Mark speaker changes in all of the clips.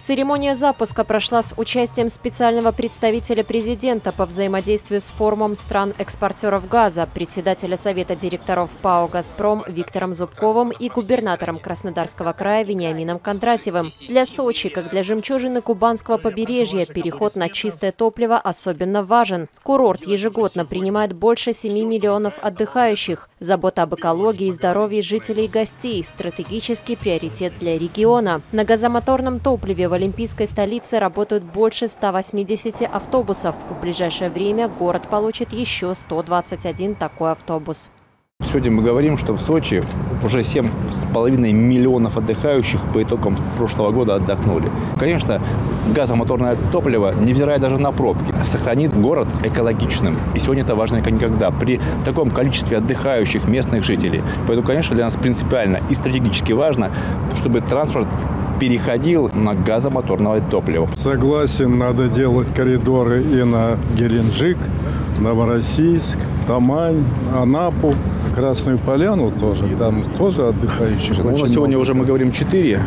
Speaker 1: Церемония запуска прошла с участием специального представителя президента по взаимодействию с форумом стран-экспортеров газа, председателя Совета директоров ПАО «Газпром» Виктором Зубковым и губернатором Краснодарского края Вениамином Кондратьевым. Для Сочи, как для жемчужины кубанского побережья, переход на чистое топливо особенно важен. Курорт ежегодно принимает больше 7 миллионов отдыхающих. Забота об экологии и здоровье жителей и гостей – стратегический приоритет для региона. На газомоторном топливе в олимпийской столице работают больше 180 автобусов. В ближайшее время город получит еще 121 такой автобус.
Speaker 2: Сегодня мы говорим, что в Сочи уже 7,5 миллионов отдыхающих по итогам прошлого года отдохнули. Конечно, газомоторное топливо, невзирая даже на пробки, сохранит город экологичным. И сегодня это важно как никогда. При таком количестве отдыхающих местных жителей. Поэтому, конечно, для нас принципиально и стратегически важно, чтобы транспорт переходил на газомоторное топливо.
Speaker 3: Согласен, надо делать коридоры и на Геленджик, Новороссийск, Тамань, Анапу, Красную Поляну тоже. Там тоже отдыхающих.
Speaker 2: Ну, у нас сегодня много. уже мы говорим 4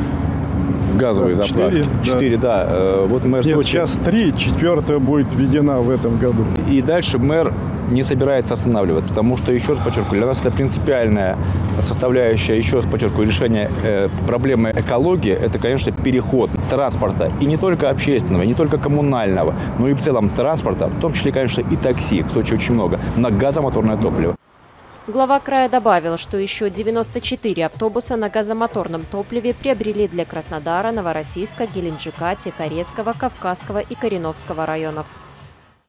Speaker 2: газовые да, заправки. Четыре, да. да. Э, вот мэр
Speaker 3: Нет, Сочи... сейчас три, четвертая будет введена в этом году.
Speaker 2: И дальше мэр не собирается останавливаться, потому что, еще раз подчеркиваю, для нас это принципиальная составляющая, еще раз подчеркиваю, решения э, проблемы экологии, это, конечно, переход транспорта, и не только общественного, и не только коммунального, но и в целом транспорта, в том числе, конечно, и такси, в Сочи очень много, на газомоторное топливо.
Speaker 1: Глава края добавил, что еще 94 автобуса на газомоторном топливе приобрели для Краснодара, Новороссийска, Геленджика, Тихорецкого, Кавказского и Кореновского районов.